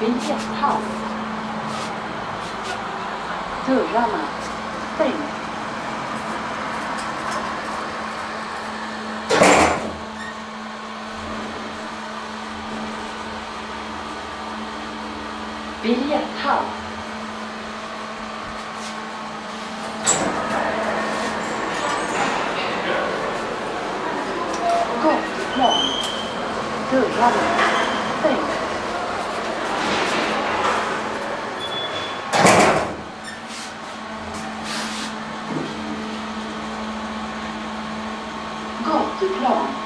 鼻涕号泡这有药吗对够够这有药吗 Got the plan.